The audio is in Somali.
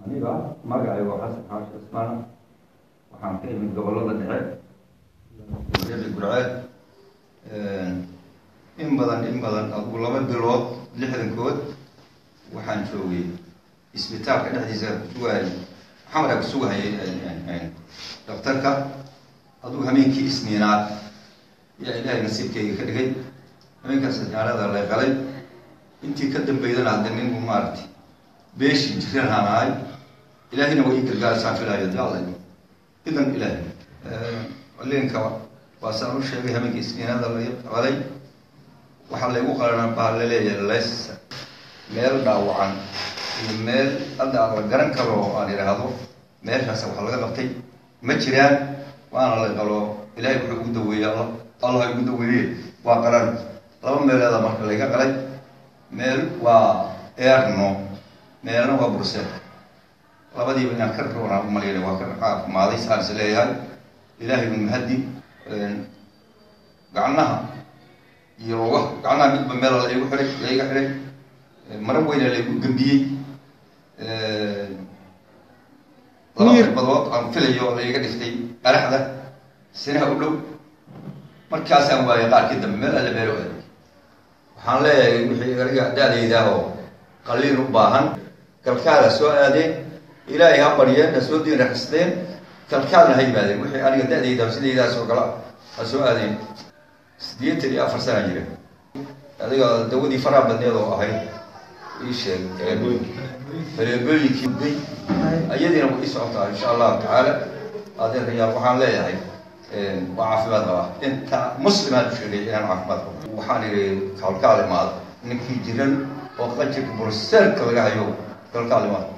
nasiib ah magacaygo xasan xaashi cismaan waxaan ka imid gobollada dhexe. Rebi gurceed in badan in badan adugu laba bilood lixdankood waxaan joogay. Isbitaalka dhexdiisa kusugahay maxamada kusugahayay daktarka adugu hameenkii isniinaad yaa ilaahay nasiibkayga ka dhigay. Hameenkaas sajaarada lay qalay intii ka dambeydana hadda ninku maaragtay beeshii jiranaan ahay ilaahayna waa ii gargaarsaan filaayo de alla idan ilaahay linka waa saan u sheegay hameenkii isniinada la qalay waxaa laygu qalanaa baa la leeyahay les. Meel dhaawacan iyo meel hadda aan la garan karo aan idhaahdo meeshaasa wax laga qabtay ma jiraan waana la qalo ilaahay wuxuu ugu daweeyey alla allah. Igu daweeye waa qaran laba meeleeda marka layga qalay meel waa erno. Meelna waa bursel labadiiba inaan ka roonaa umalayna waa ka caafimaaday saan is leeyahay. Ilaahay u mahadi gacnaha iyo lugaha gacnaha midba meel laygu xihay layga xidhay mara weyna laygu gambiyey. Laba xirbadood aan filayo layga dhiftay araxda sinaha u dhow. Markaasaan waayay qaarkii dambe meel alle meelo aday waxaan leeyahay wixii aniga da-daydaa oo qaliil u baahan kalkaal ha soo aadeen ilaahay ha baryeen ha soo diin raxisteen kalkaalna ha yimaadeen wixii aniga da-dayda sidaydaas oo kale ha soo aadeen sideetan iyo afar sana jira adiga dawadii faraha badneed oo ahayd ii sheeg faleebooyinkii day ayadiina way ii socotaa insha allahu tacaala adeerayaal waxaan leeyahay waa caafimaad qabaa inta muslimaan sheegay inaan caafimaad qabo. Waxaan idhi kalkaal imaada ninkii jiran oo qanjirka burseelka laga hayo kalkaal imaada